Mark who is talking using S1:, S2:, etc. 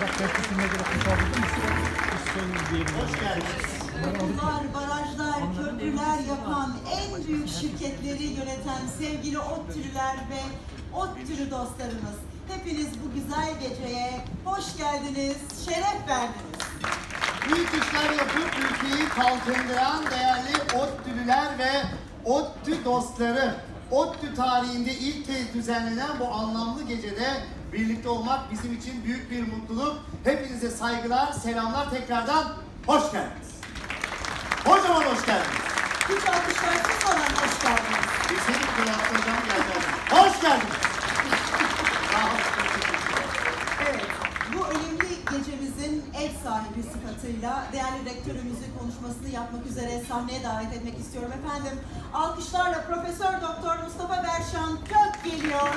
S1: göre.
S2: Hoş geldiniz.
S3: Okullar, barajlar, köprüler yapan, en büyük şirketleri yöneten sevgili ODTÜ'lüler ve ODTÜ'lü dostlarımız. Hepiniz bu güzel geceye hoş geldiniz, şeref verdiniz.
S2: Büyük işler yapıp ülkeyi kalkındıran değerli ODTÜ'lüler ve ODTÜ dostları. ODTÜ tarihinde ilk kez düzenlenen bu anlamlı gecede birlikte olmak bizim için büyük bir mutluluk. Hepinize saygılar, selamlar tekrardan hoş geldiniz. Kocaman hoş geldiniz.
S3: Hiç alkışlarsız olan hoş geldiniz.
S2: Bu yaptıracağım geleceğim. Hoş geldiniz.
S3: Evet, bu önemli gecemizin ev sahibi sıfatıyla değerli rektörümüzü konuşmasını yapmak üzere sahneye davet etmek istiyorum efendim. Alkışlarla Profesör Doktor Mustafa Berşan Kök geliyor